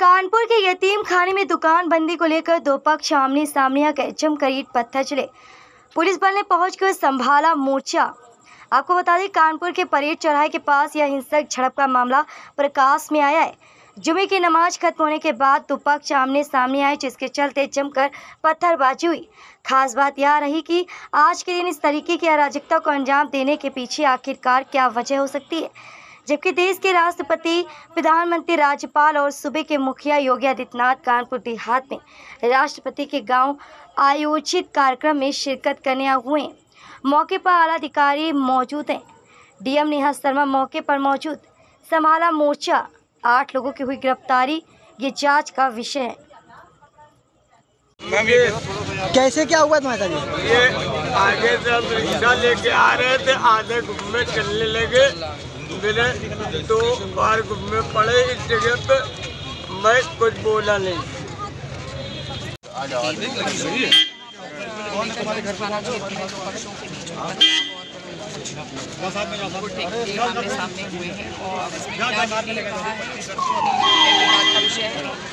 कानपुर के यतीम खाने में दुकान बंदी को लेकर दो पक्ष आमने सामने आकर जमकर ईट पत्थर चले पुलिस बल ने पहुंचकर संभाला मोर्चा। आपको बता दें, कानपुर के परेड चौराहे के पास यह हिंसक झड़प का मामला प्रकाश में आया है। जुमे की नमाज़ खत्म होने के बाद दो पक्ष आमने सामने आए, जिसके चलते जमकर पत्थरबाजी हुई। खास बात यह रही कि आज के दिन इस तरीके की अराजकता को अंजाम देने के पीछे आखिरकार क्या वजह हो सकती है? जबकि देश के राष्ट्रपति प्रधानमंत्री राज्यपाल और सूबे के मुखिया योगी आदित्यनाथ कानपुर देहात में राष्ट्रपति के गाँव आयोजित कार्यक्रम में शिरकत करने हुए मौके पर आला अधिकारी मौजूद हैं। डीएम नेहा शर्मा मौके पर मौजूद। संभाला मोर्चा आठ लोगों की हुई गिरफ्तारी ये जाँच का विषय है। कैसे क्या हुआ तुम्हारे साथ? ये? आगे से हम रिक्शा लेके आ रहे थे, आधे घूमे चलने लगे। मेरे दो बार घूमे पड़े इस जगह पे। मैं कुछ बोला नहीं।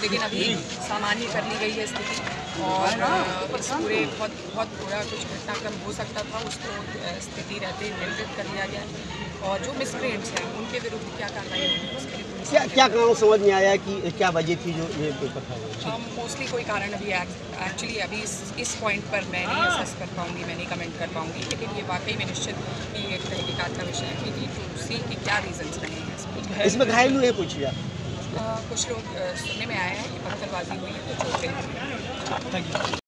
लेकिन अभी सामान्य कर ली गई है स्थिति। और अ, पूरे बहुत बहुत बुरा कुछ घटनाक्रम हो सकता था उसको स्थिति रहते नियंत्रित कर लिया गया। और जो मिसक्रिएंट्स हैं उनके विरुद्ध क्या कार्रवाई होगी उसके लिए क्या क्या काम समझ में आया कि क्या वजह थी जो ये पेपर था? मोस्टली कोई कारण अभी एक्चुअली अभी इस इस पॉइंट पर मैं नहीं असेस कर पाऊँगी मैं नहीं कमेंट कर पाऊँगी लेकिन ये वाकई में निश्चित ही एक तहकीकात का विषय है कि टू सी कि क्या रीजंस रहे हैं इसमें घायल हुए कुछ या? कुछ लोग सुनने में आया है कि पत्थरबाजी हुई है कुछ चोटें हुई हैं